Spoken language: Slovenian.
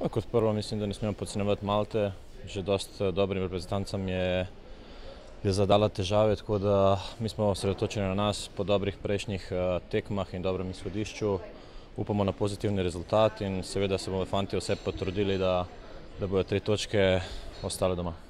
No, kot prvo mislim, da ne smemo podcenjevati Malte. Že dosta eh, dobrim reprezentancam je, je zadala težave, tako da mi smo osredotočeni na nas po dobrih prejšnjih eh, tekmah in dobrem izhodišču. Upamo na pozitivni rezultat in seveda se bomo fanti vse potrudili, da, da bodo tri točke ostale doma.